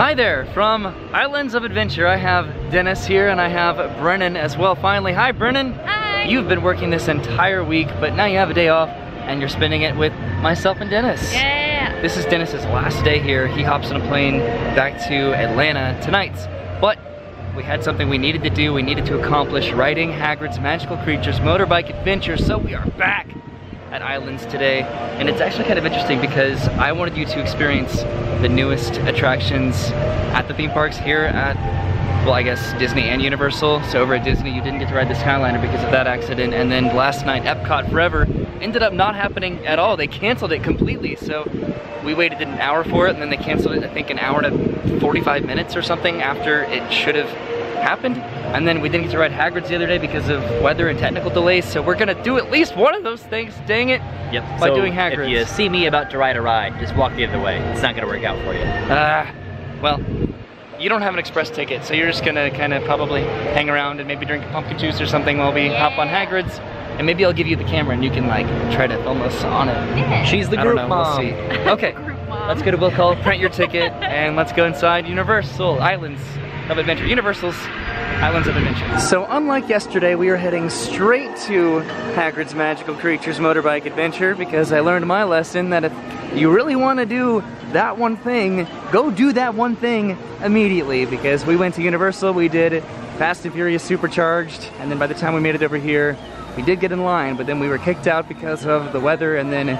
Hi there, from Islands of Adventure, I have Dennis here and I have Brennan as well, finally. Hi Brennan! Hi! You've been working this entire week, but now you have a day off and you're spending it with myself and Dennis. Yeah! This is Dennis's last day here. He hops on a plane back to Atlanta tonight, but we had something we needed to do. We needed to accomplish riding Hagrid's Magical Creatures Motorbike Adventure, so we are back at Islands today. And it's actually kind of interesting because I wanted you to experience the newest attractions at the theme parks here at, well, I guess Disney and Universal. So over at Disney, you didn't get to ride the Skyliner because of that accident. And then last night, Epcot Forever ended up not happening at all. They canceled it completely. So we waited an hour for it and then they canceled it, I think an hour to 45 minutes or something after it should have happened. And then we didn't get to ride Hagrid's the other day because of weather and technical delays. So we're gonna do at least one of those things, dang it. Yep. By so doing Hagrid's. if you see me about to ride a ride, just walk the other way. It's not gonna work out for you. Ah, uh, well, you don't have an express ticket, so you're just gonna kind of probably hang around and maybe drink pumpkin juice or something while we hop on Hagrid's. And maybe I'll give you the camera and you can like try to film us on it. She's the I don't group know, mom. We'll see. Okay, let's go to Will Call, print your ticket, and let's go inside Universal Islands of Adventure. Universal's Islands of Adventure. So unlike yesterday, we are heading straight to Hagrid's Magical Creatures Motorbike Adventure because I learned my lesson that if you really want to do that one thing, go do that one thing immediately because we went to Universal, we did Fast and Furious Supercharged, and then by the time we made it over here, we did get in line, but then we were kicked out because of the weather and then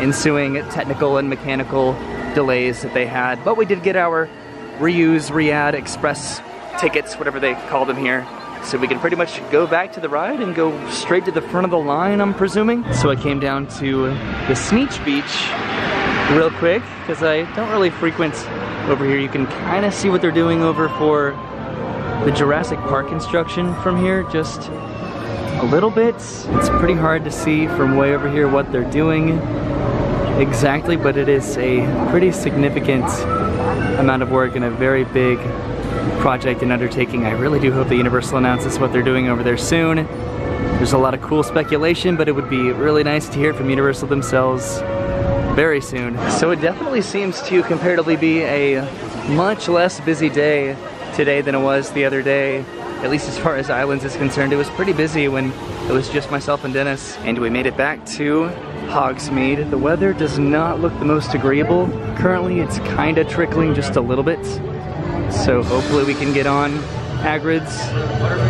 ensuing technical and mechanical delays that they had. But we did get our reuse, re-add, express tickets, whatever they call them here. So we can pretty much go back to the ride and go straight to the front of the line, I'm presuming. So I came down to the Sneetch Beach real quick, because I don't really frequent over here. You can kind of see what they're doing over for the Jurassic Park construction from here, just a little bit. It's pretty hard to see from way over here what they're doing exactly, but it is a pretty significant amount of work and a very big project and undertaking. I really do hope that Universal announces what they're doing over there soon. There's a lot of cool speculation, but it would be really nice to hear from Universal themselves very soon. So it definitely seems to comparatively be a much less busy day today than it was the other day. At least as far as Islands is concerned, it was pretty busy when it was just myself and Dennis. And we made it back to Hogsmeade. The weather does not look the most agreeable. Currently it's kinda trickling just a little bit. So hopefully we can get on Hagrid's,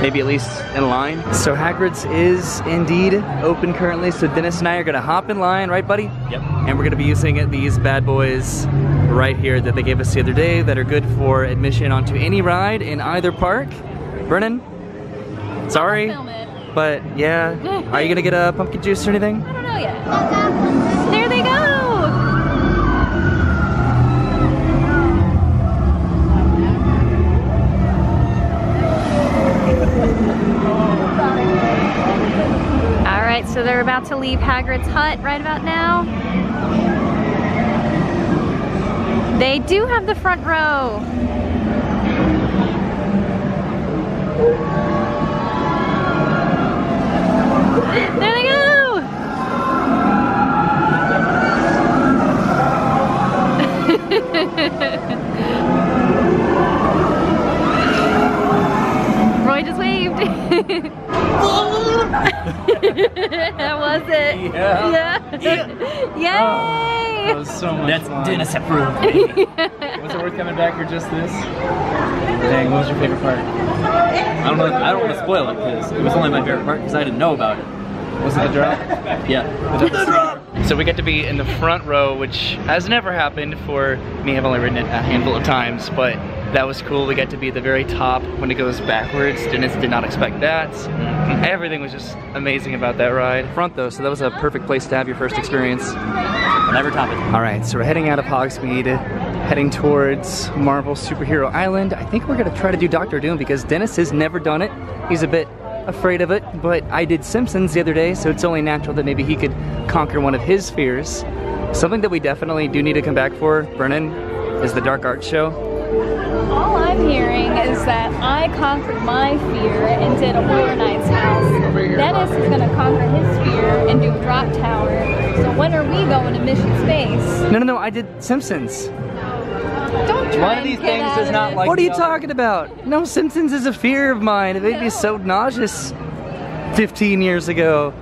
maybe at least in line. So Hagrid's is indeed open currently, so Dennis and I are gonna hop in line, right buddy? Yep. And we're gonna be using these bad boys right here that they gave us the other day that are good for admission onto any ride in either park. Brennan, sorry, but yeah, are you gonna get a pumpkin juice or anything? I don't know yet. There they go! Alright, so they're about to leave Hagrid's hut right about now. They do have the front row. There they go! Roy just waved. that was it. Yeah. Yeah. Yay! Oh, that was so much That's fun. Dennis approved. Was it worth coming back or just this? Dang, what was your favorite part? I don't know. I don't want to spoil it because it was only my favorite part because I didn't know about it. Was it the drop? Yeah. The drop. So we get to be in the front row, which has never happened for me. I've only ridden it a handful of times, but that was cool. We got to be at the very top when it goes backwards. Dennis did not expect that. Mm-hmm. Everything was just amazing about that ride. Front though, so that was a perfect place to have your first experience. Never top it. All right, so we're heading out of Hogsmeade, heading towards Marvel Superhero Island. I think we're gonna try to do Doctor Doom because Dennis has never done it. He's a bit afraid of it, but I did Simpsons the other day, so it's only natural that maybe he could conquer one of his fears. Something that we definitely do need to come back for, Brennan, is the Dark Arts show. All I'm hearing is that I conquered my fear and did a Horror Nights house. Dennis is gonna conquer his fear and do Drop Tower. So when are we going to Mission Space? No, no, no, I did Simpsons. Don't try One of these things is of not this. like- What are you other. talking about? No, Simpsons is a fear of mine. It made me so nauseous 15 years ago.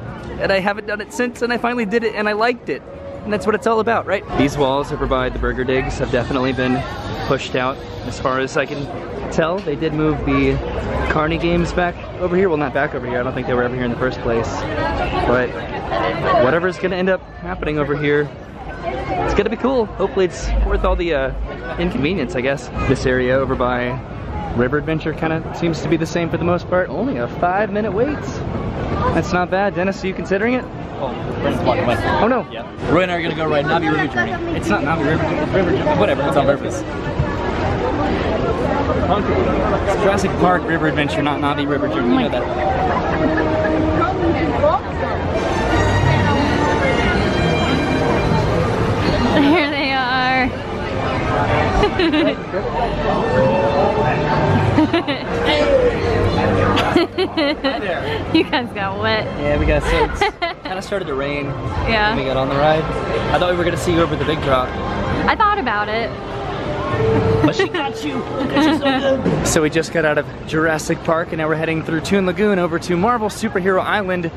And I haven't done it since, and I finally did it, and I liked it. And that's what it's all about, right? These walls that provide the burger digs have definitely been pushed out as far as I can tell. They did move the Carney games back over here. Well, not back over here. I don't think they were ever here in the first place. But whatever's gonna end up happening over here, it's gonna be cool. Hopefully it's worth all the uh, inconvenience, I guess. This area over by River Adventure kind of seems to be the same for the most part. Only a five minute wait. That's not bad. Dennis, are you considering it? Oh, Brennan's walking away. Oh no. Yeah. Roy and I are gonna go ride Na'vi River Journey. It's not Na'vi River, it's River Journey. Whatever, it's on purpose. It's Jurassic Park River Adventure, not Na'vi River Journey. You know that. Here they are. you guys got wet. Yeah, we got so it's kind of started to rain when we got on the ride. I thought we were gonna see you over the big drop. I thought about it. But she got you. She's so good. So we just got out of Jurassic Park and now we're heading through Toon Lagoon over to Marvel Superhero Island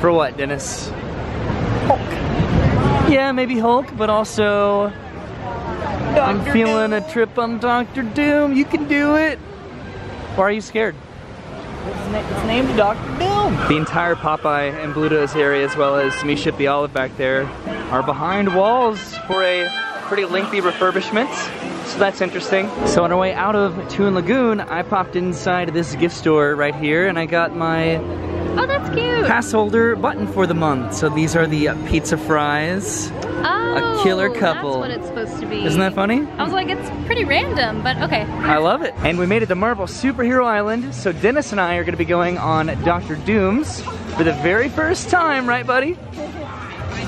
for what, Dennis? Hulk. Yeah, maybe Hulk, but also I'm feeling a trip on Doctor Doom. You can do it. Why are you scared? It's named Doctor Doom. The entire Popeye and Bluto's area, as well as Me Ship the Olive back there, are behind walls for a pretty lengthy refurbishment. So that's interesting. So on our way out of Toon Lagoon, I popped inside this gift store right here and I got my that's cute. pass holder button for the month. So these are the uh, pizza fries. oh, a killer couple. That's what it's supposed to be. Isn't that funny? I was like, it's pretty random, but okay. I love it. And we made it to Marvel Superhero Island. So Dennis and I are gonna be going on Doctor Doom's for the very first time, right buddy?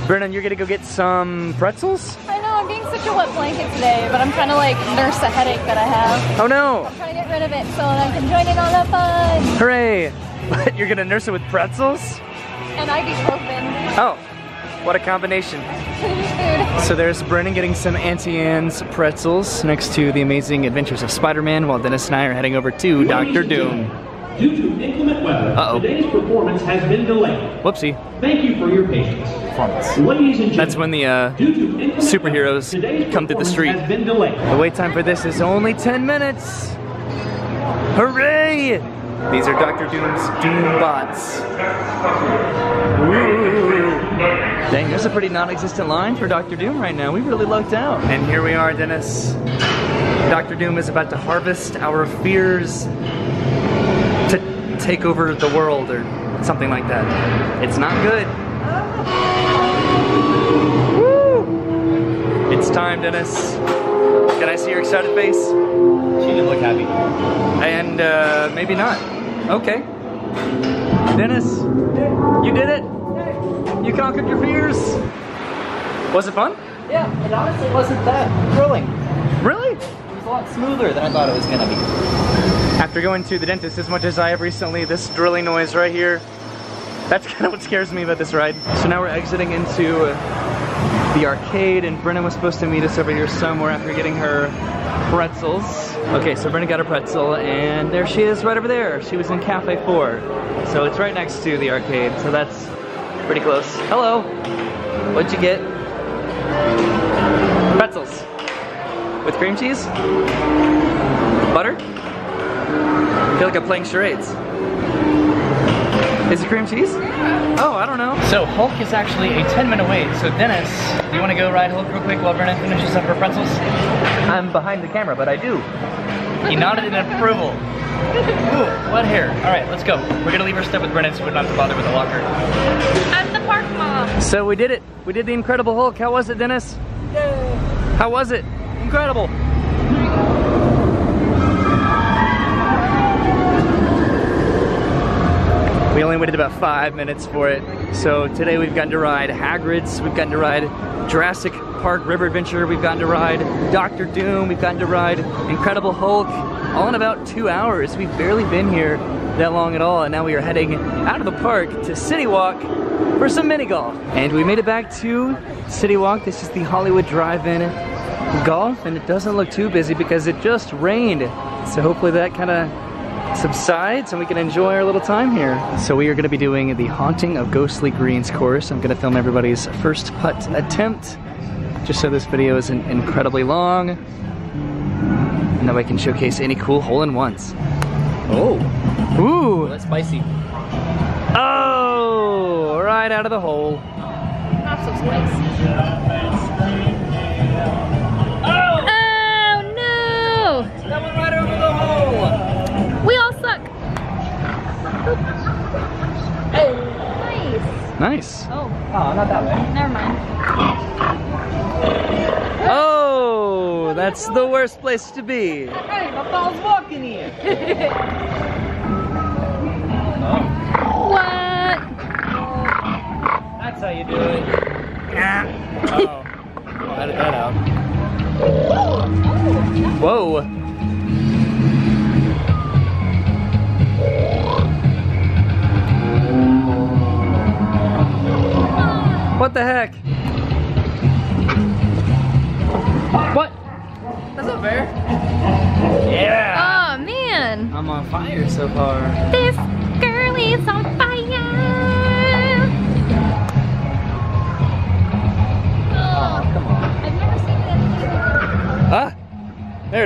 Brennan, you're gonna go get some pretzels? I know, I'm being such a wet blanket today, but I'm trying to like nurse a headache that I have. Oh no! I'm trying to get rid of it so that I can join in on the fun. Hooray! But you're gonna nurse it with pretzels? And ibuprofen. Oh, what a combination. So there's Brennan getting some Auntie Anne's pretzels next to the amazing adventures of Spider-Man while Dennis and I are heading over to Doctor Doom. Due to inclement weather, Uh-oh. today's performance has been delayed. Whoopsie. Thank you for your patience. Performance. Ladies and gentlemen, That's when the uh, due to inclement superheroes weather, come through the performance street. Has been delayed. The wait time for this is only 10 minutes. Hooray! These are Doctor Doom's Doom bots. Ooh. Dang, there's a pretty non-existent line for Doctor Doom right now. We really lucked out. And here we are, Dennis. Doctor Doom is about to harvest our fears to take over the world or something like that. It's not good. Woo! It's time, Dennis. Can I see your excited face? She didn't look happy. And uh, maybe not. Okay. Dennis, you did it. You conquered your fears. Was it fun? Yeah, it honestly wasn't that thrilling. Really? It was a lot smoother than I thought it was gonna be. After going to the dentist as much as I have recently, this drilling noise right here, that's kind of what scares me about this ride. So now we're exiting into uh, the arcade and Brennan was supposed to meet us over here somewhere after getting her pretzels. Okay, so Brennan got a pretzel and there she is right over there. She was in Cafe 4. So it's right next to the arcade, so that's pretty close. Hello. What'd you get? Pretzels. With cream cheese? Butter? I feel like I'm playing charades. Is it cream cheese? Oh, I don't know. So Hulk is actually a 10 minute wait. So Dennis, do you want to go ride Hulk real quick while Brennan finishes up her pretzels? I'm behind the camera, but I do. He nodded in approval. Ooh, what hair? All right, let's go. We're gonna leave her stuff with Brennan so we don't have to bother with the locker. I'm the park mom. So we did it. We did the Incredible Hulk. How was it, Dennis? How was it? Incredible. Only waited about five minutes for it. So today we've gotten to ride Hagrid's, we've gotten to ride Jurassic Park River Adventure, we've gotten to ride Doctor Doom, we've gotten to ride Incredible Hulk, all in about two hours. We've barely been here that long at all, and now we are heading out of the park to CityWalk for some mini golf. And we made it back to CityWalk. This is the Hollywood Drive-In golf and it doesn't look too busy because it just rained. So hopefully that kind of subsides and we can enjoy our little time here. So we are gonna be doing the Haunting of Ghostly Greens course. I'm gonna film everybody's first putt attempt just so this video isn't incredibly long. And that way I can showcase any cool hole-in-ones. Oh, Ooh! that's spicy. Oh! Right out of the hole. Not so spicy. Nice. Nice. Oh, Oh, not that way. never mind. Oh, that's the worst place to be. Hey, my ball's walking here.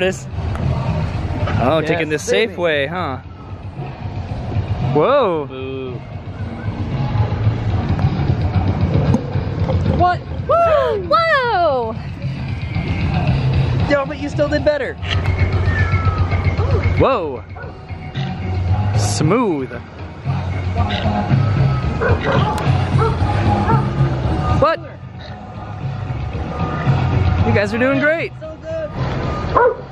there it is. Oh, Yes, taking the safe baby. way, huh? Whoa. Boo. What? Woo! Whoa! Yo, but you still did better. Whoa. Smooth. What? You guys are doing great. Oh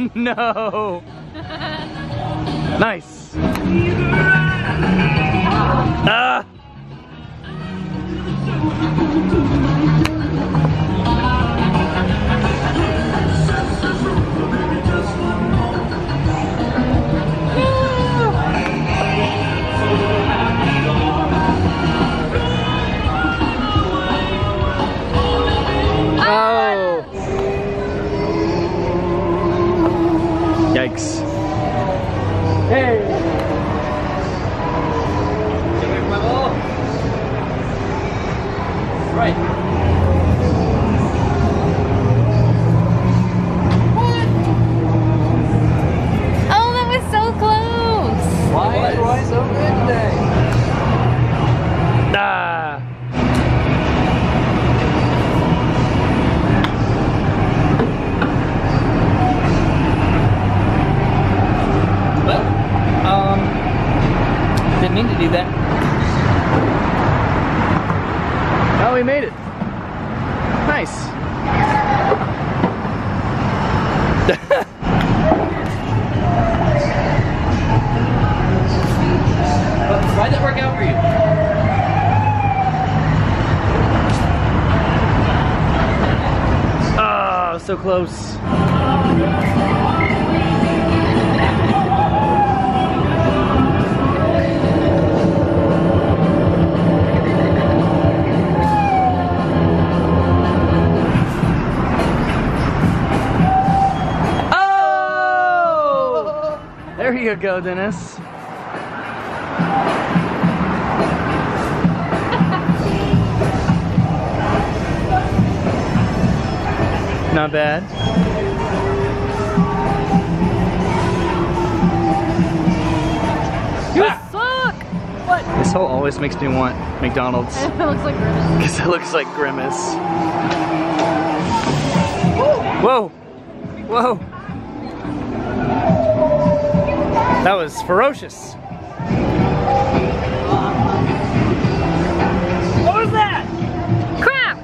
no. Nice. Ah. Yikes. Mean to do that. Oh, we made it. Nice. why'd that work out for you? Oh, so close. You go, Dennis. Not bad. You Ah. suck! This hole always makes me want McDonald's It looks like Grimace. because it looks like Grimace. Whoa! Whoa! That was ferocious. What was that? Crap!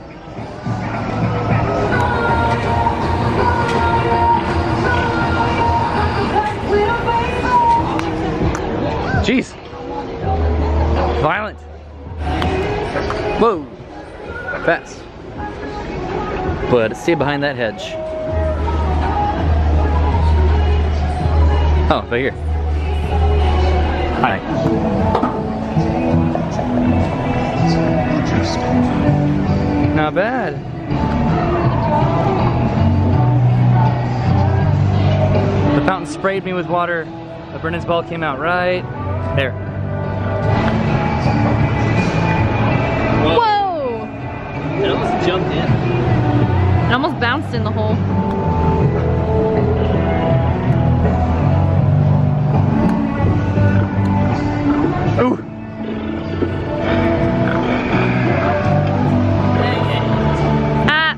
Jeez. Violent. Whoa. Fast. But stay behind that hedge. Oh, right here. Not bad. The fountain sprayed me with water. The Brennan's ball came out right there. Whoa! It almost jumped in. It almost bounced in the hole. Ooh. Ah!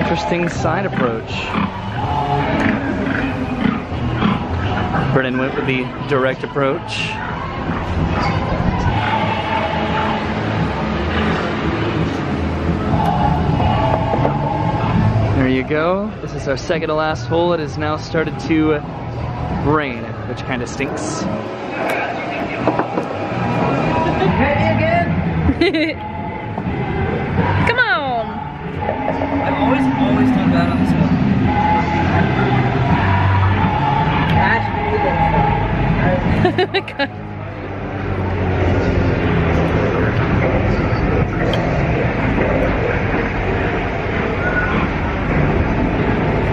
Interesting side approach. Brennan went with the direct approach. There you go. This is our second to last hole. It has now started to rain, which kind of stinks. Come on! I've always, always done bad on this one.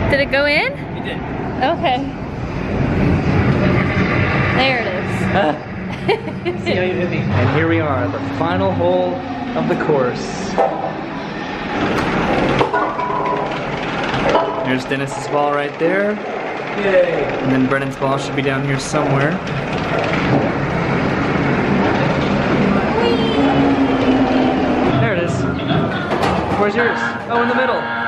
Did it go in? You did. Okay. There it is. See how you hit me. And here we are, the final hole of the course. There's Dennis's ball right there. Yay. And then Brennan's ball should be down here somewhere. There it is. Where's yours? Oh, in the middle.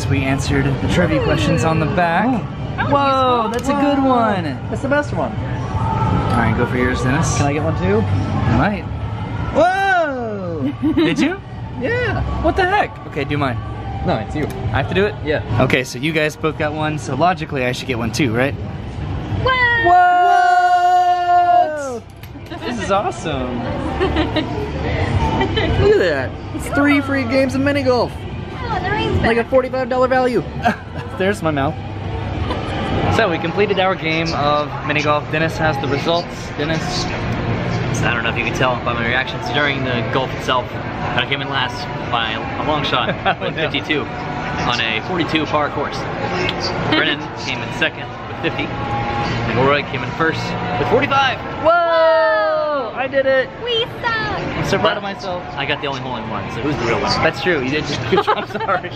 Because we answered the trivia questions on the back. Oh, Whoa, oh, that's a good one. That's the best one. All right, go for yours, Dennis. Can I get one too? I might. Whoa! Did you? yeah. What the heck? Okay, do mine. No, it's you. I have to do it? Yeah. Okay, so you guys both got one, so logically I should get one too, right? Whoa! What? This is awesome. Look at that. It's three free games of mini golf. The rain's Like a $45 value. There's my mouth. So we completed our game of mini golf. Dennis has the results. Dennis, I don't know if you can tell by my reactions during the golf itself. I came in last by a long shot with 52 on a 42 par course. Brennan came in second with 50. And Leroy came in first with 45. Whoa! I did it. We suck! I'm so proud of myself. I got the only hole in one, so who's the real one? That's true. You did. Good job. Sorry.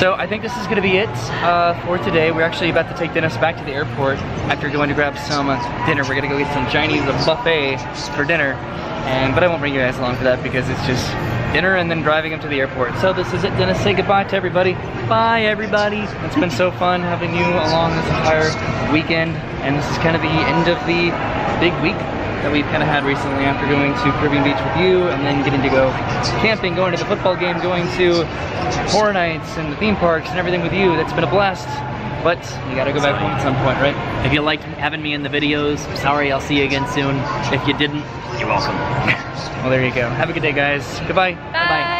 so I think this is going to be it uh, for today. We're actually about to take Dennis back to the airport after going to grab some uh, dinner. We're going to go get some Chinese buffet for dinner. And but I won't bring you guys along for that because it's just dinner and then driving him to the airport. So this is it. Dennis, say goodbye to everybody. Bye, everybody. It's been so fun having you along this entire weekend. And this is kind of the end of the big week that we've kind of had recently after going to Caribbean Beach with you and then getting to go camping, going to the football game, going to horror nights and the theme parks and everything with you. That's been a blast. But you gotta go back home at some point, right? If you liked having me in the videos, sorry, I'll see you again soon. If you didn't, you're welcome. Well, there you go. Have a good day, guys. Goodbye. Bye.